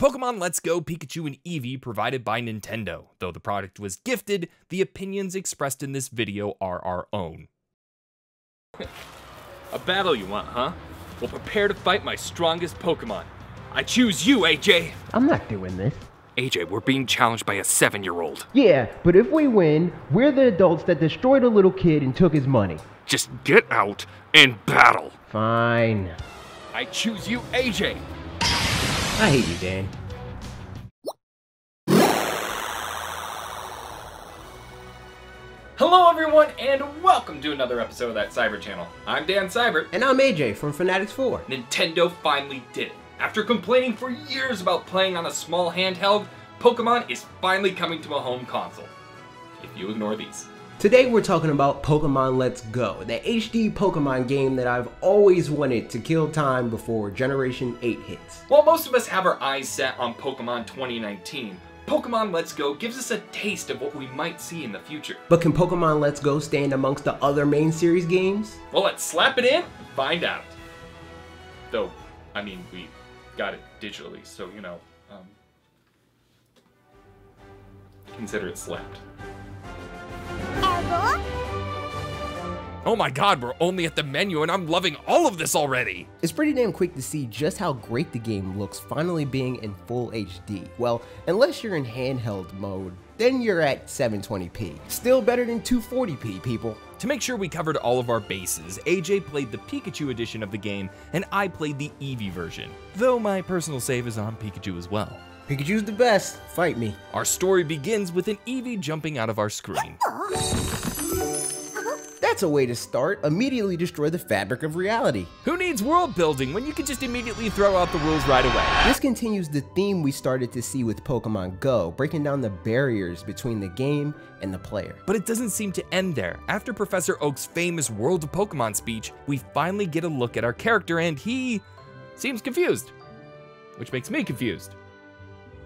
Pokemon Let's Go Pikachu and Eevee provided by Nintendo. Though the product was gifted, the opinions expressed in this video are our own. A battle you want, huh? Well, prepare to fight my strongest Pokemon. I choose you, AJ! I'm not doing this. AJ, we're being challenged by a seven year old. Yeah, but if we win, we're the adults that destroyed a little kid and took his money. Just get out and battle. Fine. I choose you, AJ! I hate you, Dan. Hello, everyone, and welcome to another episode of that Cybert Channel. I'm Dan Cybert. And I'm AJ from Fanatix Four. Nintendo finally did it. After complaining for years about playing on a small handheld, Pokemon is finally coming to a home console. If you ignore these. Today we're talking about Pokemon Let's Go, the HD Pokemon game that I've always wanted to kill time before Generation 8 hits. While most of us have our eyes set on Pokemon 2019, Pokemon Let's Go gives us a taste of what we might see in the future. But can Pokemon Let's Go stand amongst the other main series games? Well, let's slap it in and find out. Though, I mean, we got it digitally, so, you know, um, consider it slapped. Oh my god, we're only at the menu and I'm loving all of this already! It's pretty damn quick to see just how great the game looks finally being in full HD. Well, unless you're in handheld mode, then you're at 720p. Still better than 240p, people. To make sure we covered all of our bases, AJ played the Pikachu edition of the game and I played the Eevee version, though my personal save is on Pikachu as well. Pikachu's the best, fight me. Our story begins with an Eevee jumping out of our screen. That's a way to start. Immediately destroy the fabric of reality. Who needs world building when you can just immediately throw out the rules right away? This continues the theme we started to see with Pokemon Go, breaking down the barriers between the game and the player. But it doesn't seem to end there. After Professor Oak's famous World of Pokemon speech, we finally get a look at our character and he seems confused, which makes me confused.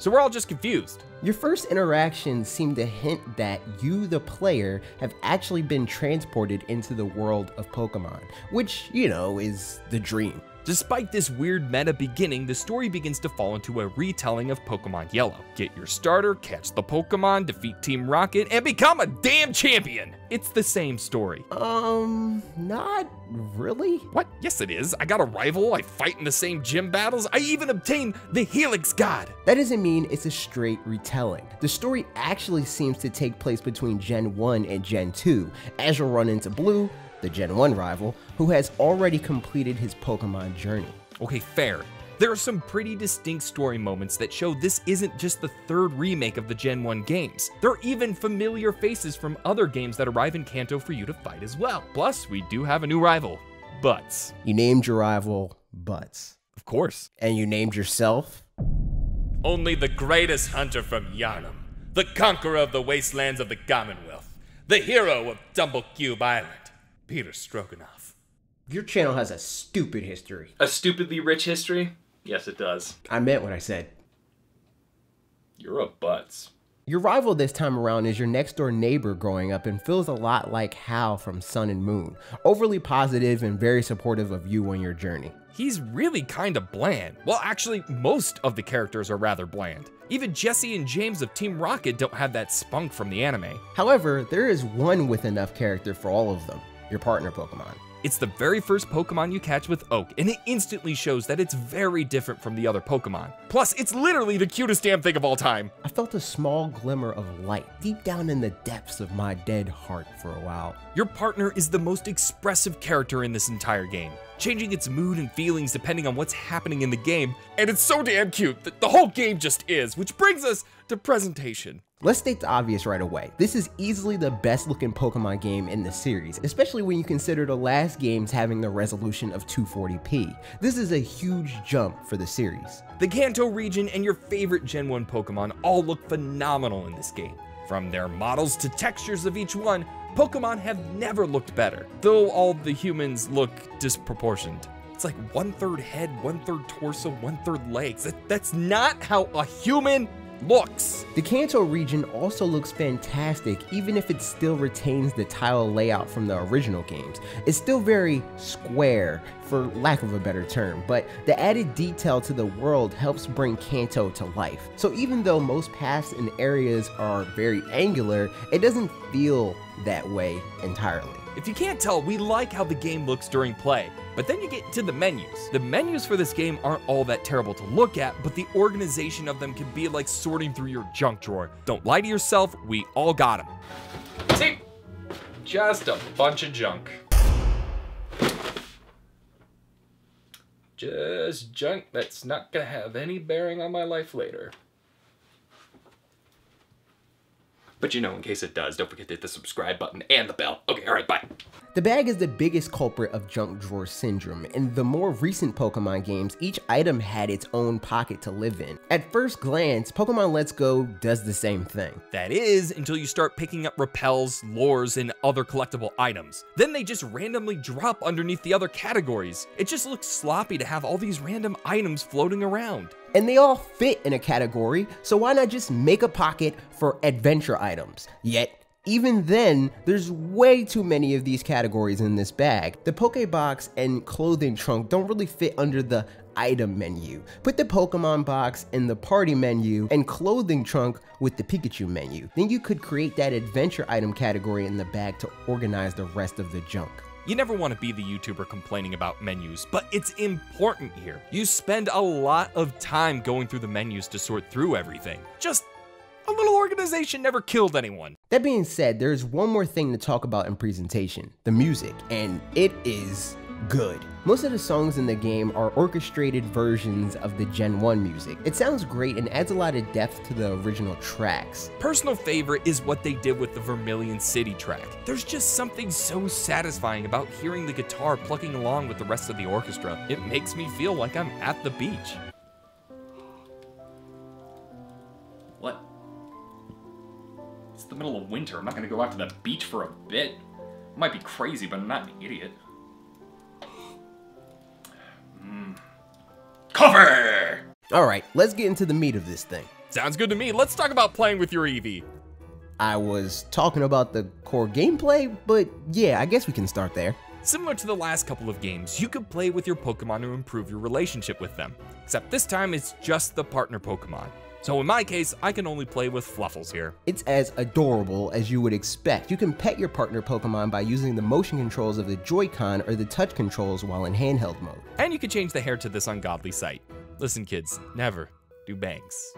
So we're all just confused. Your first interactions seem to hint that you, the player, have actually been transported into the world of Pokemon, which, you know, is the dream. Despite this weird meta beginning, the story begins to fall into a retelling of Pokemon Yellow. Get your starter, catch the Pokemon, defeat Team Rocket, and become a damn champion! It's the same story. Um, not really? What? Yes, it is. I got a rival, I fight in the same gym battles, I even obtain the Helix God! That doesn't mean it's a straight retelling. The story actually seems to take place between Gen 1 and Gen 2, as you'll run into Blue, the Gen 1 rival, who has already completed his Pokemon journey. Okay, fair. There are some pretty distinct story moments that show this isn't just the third remake of the Gen 1 games. There are even familiar faces from other games that arrive in Kanto for you to fight as well. Plus, we do have a new rival, Butts. You named your rival Butts. Of course. And you named yourself? Only the greatest hunter from Yharnam, the conqueror of the wastelands of the Commonwealth, the hero of Tumblecube Island. Peter Stroganoff. Your channel has a stupid history. A stupidly rich history? Yes, it does. I meant what I said. You're a butts. Your rival this time around is your next door neighbor growing up and feels a lot like Hau from Sun and Moon. Overly positive and very supportive of you on your journey. He's really kind of bland. Well, actually, most of the characters are rather bland. Even Jessie and James of Team Rocket don't have that spunk from the anime. However, there is one with enough character for all of them your partner Pokemon. It's the very first Pokemon you catch with Oak, and it instantly shows that it's very different from the other Pokemon. Plus, it's literally the cutest damn thing of all time. I felt a small glimmer of light deep down in the depths of my dead heart for a while. Your partner is the most expressive character in this entire game, changing its mood and feelings depending on what's happening in the game, and it's so damn cute that the whole game just is, which brings us to presentation. Let's state the obvious right away. This is easily the best looking Pokemon game in the series, especially when you consider the last games having the resolution of 240p. This is a huge jump for the series. The Kanto region and your favorite Gen 1 Pokemon all look phenomenal in this game. From their models to textures of each one, Pokemon have never looked better, though all the humans look disproportioned. It's like one third head, one third torso, one third legs. That, that's not how a human looks. The Kanto region also looks fantastic even if it still retains the tile layout from the original games. It's still very square, for lack of a better term, but the added detail to the world helps bring Kanto to life. So even though most paths and areas are very angular, it doesn't feel that way entirely. If you can't tell, we like how the game looks during play, but then you get to the menus. The menus for this game aren't all that terrible to look at, but the organization of them can be like sorting through your junk drawer. Don't lie to yourself, we all got them. See? Just a bunch of junk. Just junk that's not gonna have any bearing on my life later. But you know, in case it does, don't forget to hit the subscribe button and the bell. Okay, alright, bye. The bag is the biggest culprit of junk drawer syndrome. In the more recent Pokemon games, each item had its own pocket to live in. At first glance, Pokemon Let's Go does the same thing. That is, until you start picking up repels, lures, and other collectible items. Then they just randomly drop underneath the other categories. It just looks sloppy to have all these random items floating around. And they all fit in a category, so why not just make a pocket for adventure items? Yet, even then, there's way too many of these categories in this bag. The Pokebox and clothing trunk don't really fit under the item menu. Put the Pokemon box in the party menu and clothing trunk with the Pikachu menu. Then you could create that adventure item category in the bag to organize the rest of the junk. You never want to be the YouTuber complaining about menus, but it's important here. You spend a lot of time going through the menus to sort through everything. Just little organization never killed anyone. That being said, there's one more thing to talk about in presentation, the music, and it is good. Most of the songs in the game are orchestrated versions of the Gen 1 music. It sounds great and adds a lot of depth to the original tracks. Personal favorite is what they did with the Vermilion City track. There's just something so satisfying about hearing the guitar plucking along with the rest of the orchestra. It makes me feel like I'm at the beach. The middle of winter. I'm not gonna go out to the beach for a bit. I might be crazy, but I'm not an idiot. Mm. Cover! Alright, let's get into the meat of this thing. Sounds good to me. Let's talk about playing with your Eevee. I was talking about the core gameplay, but yeah, I guess we can start there. Similar to the last couple of games, you could play with your Pokemon to improve your relationship with them, except this time it's just the partner Pokemon. So in my case, I can only play with Fluffles here. It's as adorable as you would expect. You can pet your partner Pokemon by using the motion controls of the Joy-Con or the touch controls while in handheld mode. And you can change the hair to this ungodly sight. Listen kids, never do bangs.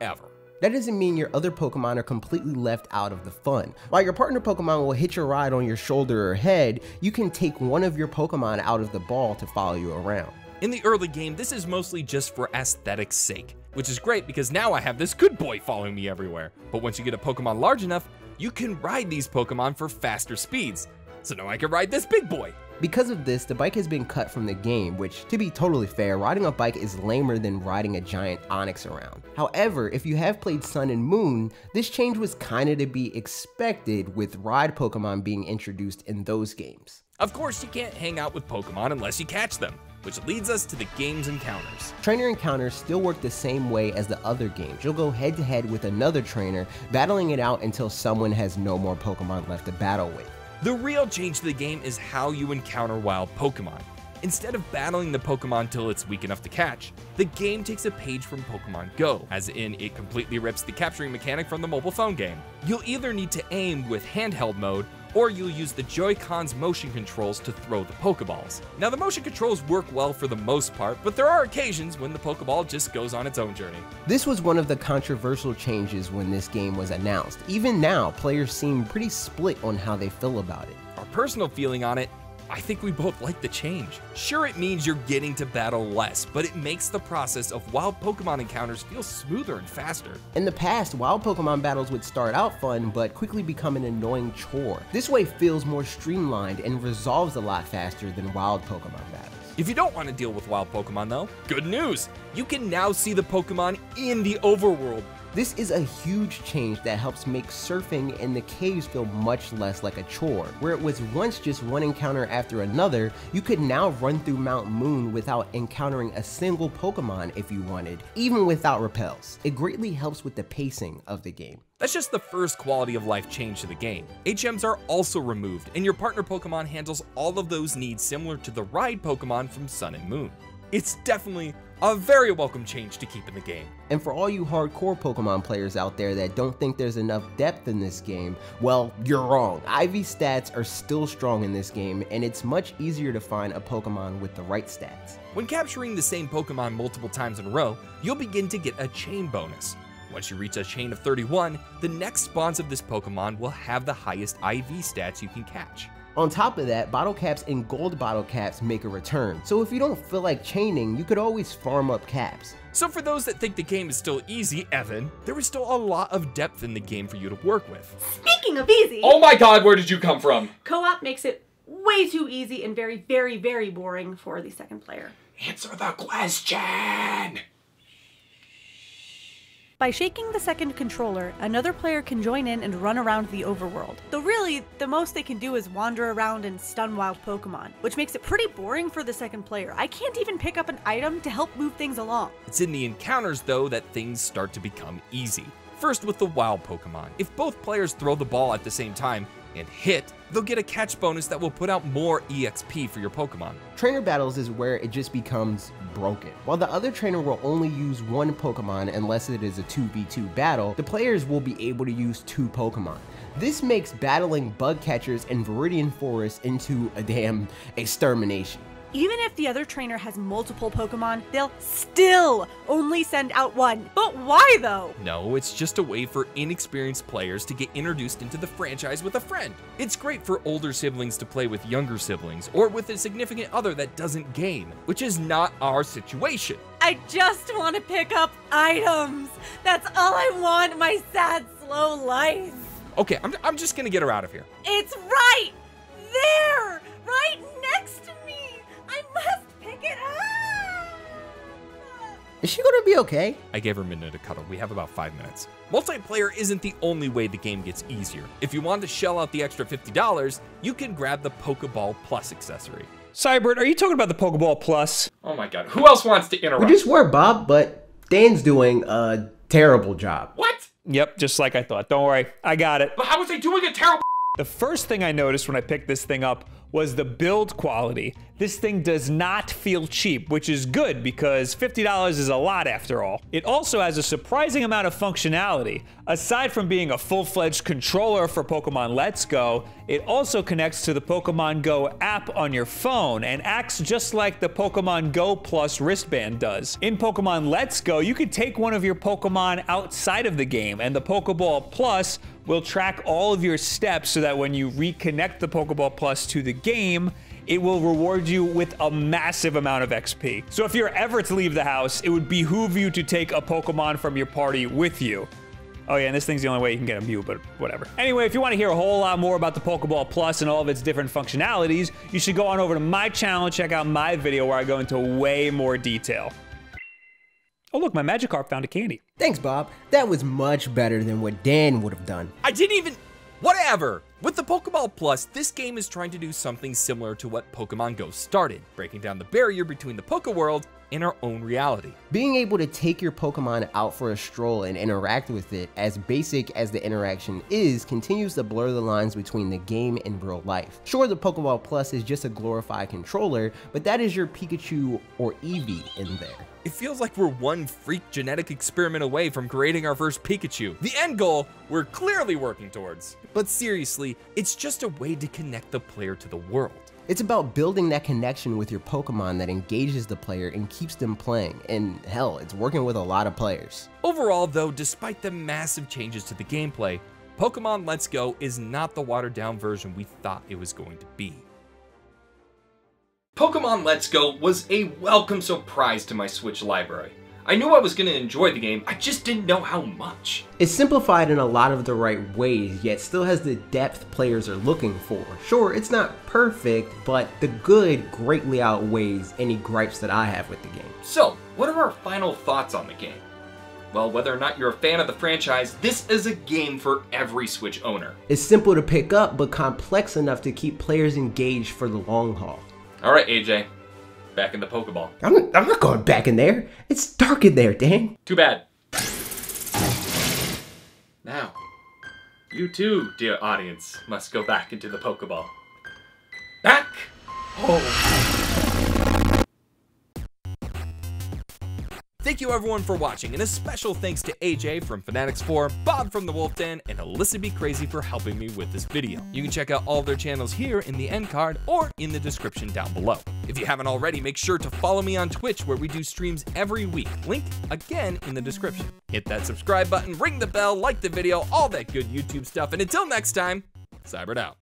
Ever. That doesn't mean your other Pokemon are completely left out of the fun. While your partner Pokemon will hitch a ride on your shoulder or head, you can take one of your Pokemon out of the ball to follow you around. In the early game, this is mostly just for aesthetic's sake, which is great because now I have this good boy following me everywhere. But once you get a Pokemon large enough, you can ride these Pokemon for faster speeds. So now I can ride this big boy. Because of this, the bike has been cut from the game, which, to be totally fair, riding a bike is lamer than riding a giant Onix around. However, if you have played Sun and Moon, this change was kinda to be expected with ride Pokemon being introduced in those games. Of course, you can't hang out with Pokemon unless you catch them, which leads us to the game's encounters. Trainer encounters still work the same way as the other games. You'll go head to head with another trainer, battling it out until someone has no more Pokemon left to battle with. The real change to the game is how you encounter wild Pokemon. Instead of battling the Pokemon till it's weak enough to catch, the game takes a page from Pokemon Go, as in it completely rips the capturing mechanic from the mobile phone game. You'll either need to aim with handheld mode, or you'll use the Joy-Con's motion controls to throw the Pokeballs. Now the motion controls work well for the most part, but there are occasions when the Pokeball just goes on its own journey. This was one of the controversial changes when this game was announced. Even now, players seem pretty split on how they feel about it. Our personal feeling on it I think we both like the change. Sure, it means you're getting to battle less, but it makes the process of wild Pokemon encounters feel smoother and faster. In the past, wild Pokemon battles would start out fun, but quickly become an annoying chore. This way feels more streamlined and resolves a lot faster than wild Pokemon battles. If you don't want to deal with wild Pokemon though, good news! You can now see the Pokemon in the overworld. This is a huge change that helps make surfing in the caves feel much less like a chore. Where it was once just one encounter after another, you could now run through Mount Moon without encountering a single Pokemon if you wanted, even without repels. It greatly helps with the pacing of the game. That's just the first quality of life change to the game. HMs are also removed, and your partner Pokemon handles all of those needs similar to the ride Pokemon from Sun and Moon. It's definitely a very welcome change to keep in the game. And for all you hardcore Pokemon players out there that don't think there's enough depth in this game, well, you're wrong. IV stats are still strong in this game, and it's much easier to find a Pokemon with the right stats. When capturing the same Pokemon multiple times in a row, you'll begin to get a chain bonus. Once you reach a chain of 31, the next spawns of this Pokemon will have the highest IV stats you can catch. On top of that, bottle caps and gold bottle caps make a return, so if you don't feel like chaining, you could always farm up caps. So for those that think the game is still easy, Evan, there is still a lot of depth in the game for you to work with. Speaking of easy, Oh my god, where did you come from? co-op makes it way too easy and very, very, very boring for the second player. Answer the question! By shaking the second controller, another player can join in and run around the overworld. Though really, the most they can do is wander around and stun wild Pokemon, which makes it pretty boring for the second player. I can't even pick up an item to help move things along. It's in the encounters, though, that things start to become easy. First with the wild Pokemon. If both players throw the ball at the same time and hit, they'll get a catch bonus that will put out more EXP for your Pokemon. Trainer battles is where it just becomes broken. While the other trainer will only use one Pokemon unless it is a 2v2 battle, the players will be able to use two Pokemon. This makes battling bug catchers in Viridian Forest into a damn extermination. Even if the other trainer has multiple Pokemon, they'll still only send out one. But why though? No, it's just a way for inexperienced players to get introduced into the franchise with a friend. It's great for older siblings to play with younger siblings or with a significant other that doesn't game, which is not our situation. I just want to pick up items. That's all I want my sad, slow life. Okay, I'm, I'm just gonna get her out of here. It's right there, right next to me. Is she gonna be okay? I gave her a minute to cuddle. We have about five minutes. Multiplayer isn't the only way the game gets easier. If you want to shell out the extra $50, you can grab the Pokeball Plus accessory. Cybert, are you talking about the Pokeball Plus? Oh my god, who else wants to interrupt? We just were, Bob, but Dan's doing a terrible job. What? Yep, just like I thought. Don't worry, I got it. But how was I doing a terrible The first thing I noticed when I picked this thing up was the build quality. This thing does not feel cheap, which is good because $50 is a lot after all. It also has a surprising amount of functionality. Aside from being a full-fledged controller for Pokemon Let's Go, it also connects to the Pokemon Go app on your phone and acts just like the Pokemon Go Plus wristband does. In Pokemon Let's Go, you can take one of your Pokemon outside of the game, and the Pokeball Plus will track all of your steps so that when you reconnect the Pokeball Plus to the game, it will reward you with a massive amount of XP. So if you're ever to leave the house, it would behoove you to take a Pokemon from your party with you. Oh yeah, and this thing's the only way you can get a Mew, but whatever. Anyway, if you want to hear a whole lot more about the Pokeball Plus and all of its different functionalities, you should go on over to my channel and check out my video where I go into way more detail. Oh look, my Magikarp found a candy. Thanks, Bob. That was much better than what Dan would have done. I didn't even. Whatever! With the Pokeball Plus, this game is trying to do something similar to what Pokemon Go started, breaking down the barrier between the Poke world and our own reality. Being able to take your Pokemon out for a stroll and interact with it, as basic as the interaction is, continues to blur the lines between the game and real life. Sure, the Pokeball Plus is just a glorified controller, but that is your Pikachu or Eevee in there. It feels like we're one freak genetic experiment away from creating our first Pikachu. The end goal, we're clearly working towards. But seriously, it's just a way to connect the player to the world. It's about building that connection with your Pokemon that engages the player and keeps them playing, and hell, it's working with a lot of players. Overall, though, despite the massive changes to the gameplay, Pokemon Let's Go is not the watered down version we thought it was going to be. Pokemon Let's Go was a welcome surprise to my Switch library. I knew I was going to enjoy the game, I just didn't know how much. It's simplified in a lot of the right ways, yet still has the depth players are looking for. Sure, it's not perfect, but the good greatly outweighs any gripes that I have with the game. So, what are our final thoughts on the game? Well, whether or not you're a fan of the franchise, this is a game for every Switch owner. It's simple to pick up, but complex enough to keep players engaged for the long haul. All right, AJ, back in the Pokeball. I'm, I'm not going back in there. It's dark in there, Dan. Too bad. Now, you too, dear audience, must go back into the Pokeball. Back home. Thank you everyone for watching, and a special thanks to AJ from FanatixFour, Bob from the Wulff Den, and Alyssa Be Crazy for helping me with this video. You can check out all their channels here in the end card or in the description down below. If you haven't already, make sure to follow me on Twitch where we do streams every week. Link again in the description. Hit that subscribe button, ring the bell, like the video, all that good YouTube stuff, and until next time, Cybert out.